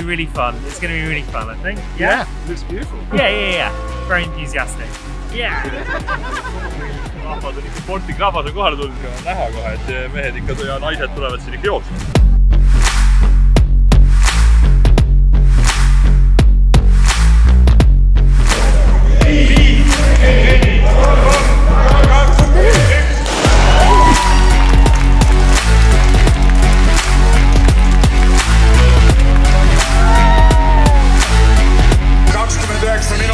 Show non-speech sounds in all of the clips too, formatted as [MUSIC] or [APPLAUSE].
really fun. It's going to be really fun, I think. Yeah, looks beautiful. Yeah, yeah, yeah. Very enthusiastic. Yeah. rahvad on ikka sportlik rahvas on kohale tulnud näha kohe, et mehed ikka ja naised tulevad siin ikka jooksma.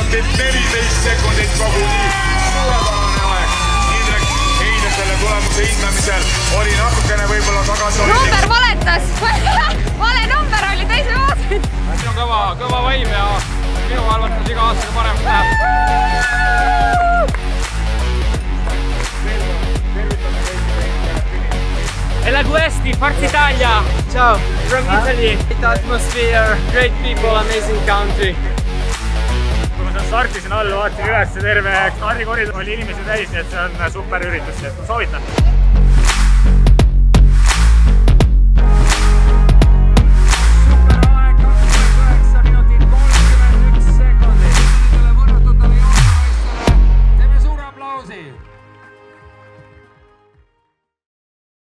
Neliteist sekundit koguni. suurepärane aeg. Indrek Heine selle tulemuse hindamisel oli natukene võib-olla tagasihoidlik. number valetas [LAUGHS] vale number oli teise vaatasin. siin on kõva, kõva vaim ja minu arvates iga aastaga paremaks läheb. Elagu Eesti, Forza Italia! Ciao, From Italy! great atmosphere, great people, amazing country. Startisin all, vaatasin üles, terve stardikoridor oli inimesi täis, nii et see on super üritus, soovitan.